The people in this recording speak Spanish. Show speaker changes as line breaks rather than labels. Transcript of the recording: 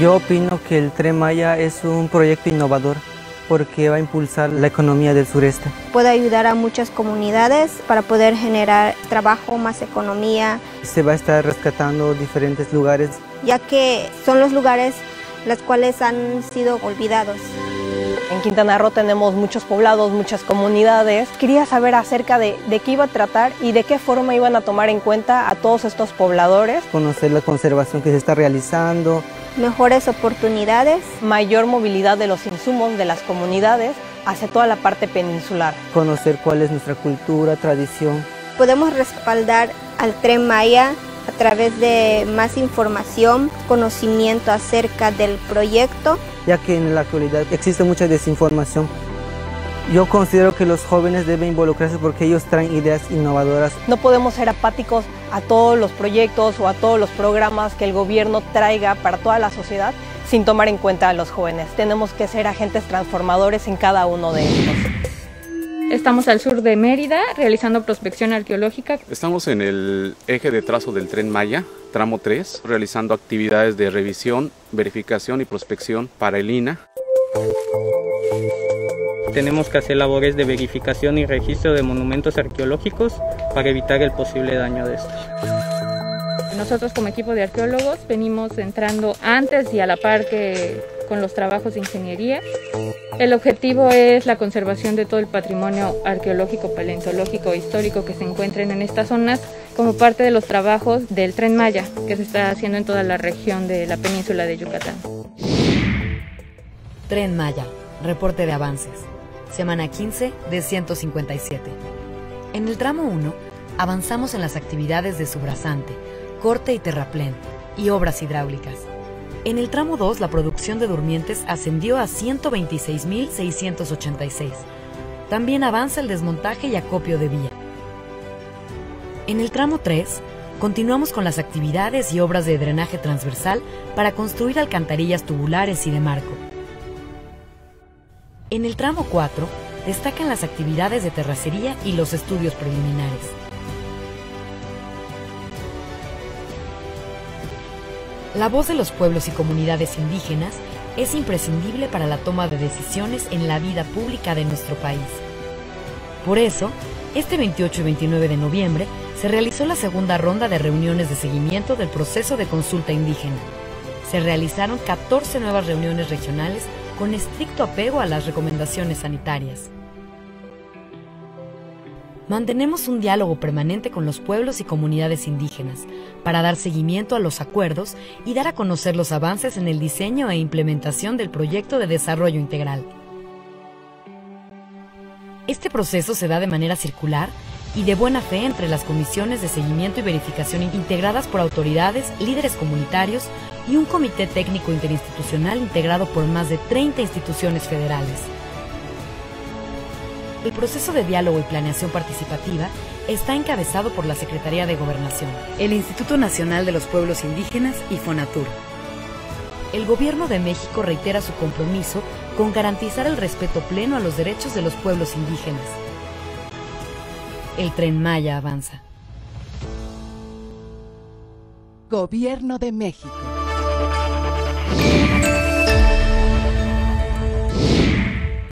Yo opino que el Tren Maya es un proyecto innovador porque va a impulsar la economía del sureste.
Puede ayudar a muchas comunidades para poder generar trabajo, más economía.
Se va a estar rescatando diferentes lugares.
Ya que son los lugares los cuales han sido olvidados.
En Quintana Roo tenemos muchos poblados, muchas comunidades. Quería saber acerca de, de, qué iba a tratar y de qué forma iban a tomar en cuenta a todos estos pobladores.
Conocer la conservación que se está realizando.
Mejores oportunidades.
Mayor movilidad de los insumos de las comunidades hacia toda la parte peninsular.
Conocer cuál es nuestra cultura, tradición.
Podemos respaldar al tren Maya a través de más información, conocimiento acerca del proyecto.
Ya que en la actualidad existe mucha desinformación. Yo considero que los jóvenes deben involucrarse porque ellos traen ideas innovadoras.
No podemos ser apáticos a todos los proyectos o a todos los programas que el gobierno traiga para toda la sociedad sin tomar en cuenta a los jóvenes. Tenemos que ser agentes transformadores en cada uno de ellos.
Estamos al sur de Mérida realizando prospección arqueológica.
Estamos en el eje de trazo del tren Maya, tramo 3, realizando actividades de revisión, verificación y prospección para el INA.
Tenemos que hacer labores de verificación y registro de monumentos arqueológicos para evitar el posible daño de estos.
Nosotros como equipo de arqueólogos venimos entrando antes y a la par que con los trabajos de ingeniería. El objetivo es la conservación de todo el patrimonio arqueológico, paleontológico e histórico que se encuentren en estas zonas como parte de los trabajos del Tren Maya que se está haciendo en toda la región de la península de Yucatán.
Tren Maya, reporte de avances. Semana 15 de 157. En el tramo 1 avanzamos en las actividades de subrasante, corte y terraplén y obras hidráulicas. En el tramo 2, la producción de durmientes ascendió a 126.686. También avanza el desmontaje y acopio de vía. En el tramo 3, continuamos con las actividades y obras de drenaje transversal para construir alcantarillas tubulares y de marco. En el tramo 4, destacan las actividades de terracería y los estudios preliminares. La voz de los pueblos y comunidades indígenas es imprescindible para la toma de decisiones en la vida pública de nuestro país. Por eso, este 28 y 29 de noviembre se realizó la segunda ronda de reuniones de seguimiento del proceso de consulta indígena. Se realizaron 14 nuevas reuniones regionales con estricto apego a las recomendaciones sanitarias. Mantenemos un diálogo permanente con los pueblos y comunidades indígenas para dar seguimiento a los acuerdos y dar a conocer los avances en el diseño e implementación del proyecto de desarrollo integral. Este proceso se da de manera circular y de buena fe entre las comisiones de seguimiento y verificación integradas por autoridades, líderes comunitarios y un comité técnico interinstitucional integrado por más de 30 instituciones federales. El proceso de diálogo y planeación participativa está encabezado por la Secretaría de Gobernación, el Instituto Nacional de los Pueblos Indígenas y FONATUR. El Gobierno de México reitera su compromiso con garantizar el respeto pleno a los derechos de los pueblos indígenas. El tren Maya avanza.
Gobierno de México.